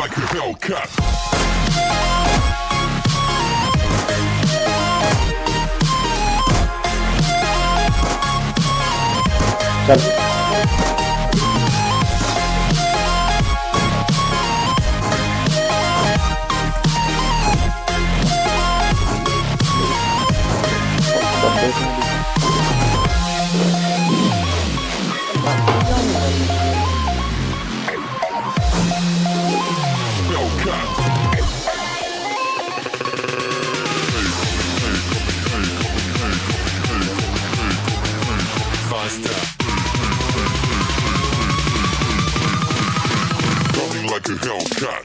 like a Hellcat. Jump. Hellcat.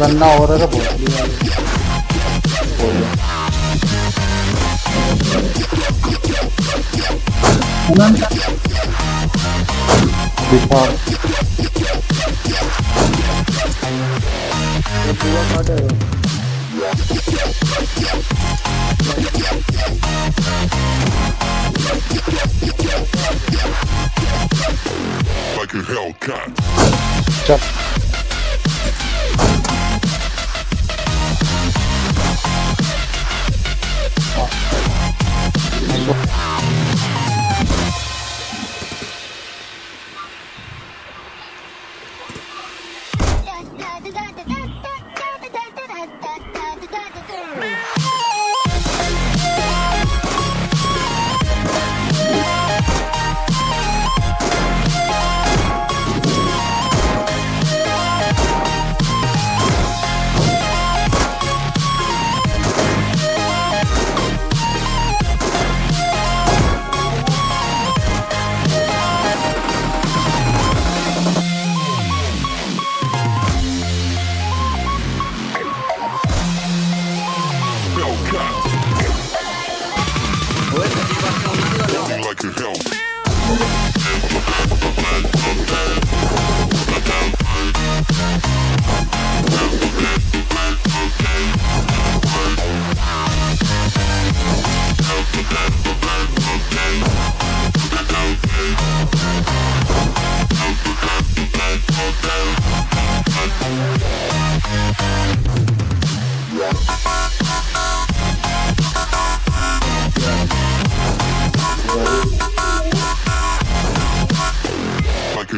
Ben ne orada da bozuyor. Hemen bir par. Bu var ya. God. Jump. could help.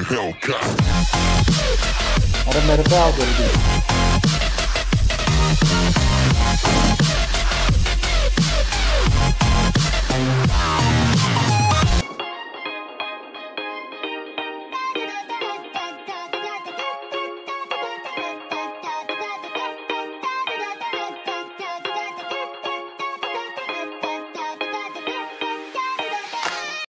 Hellcat. Adam Metabal, baby.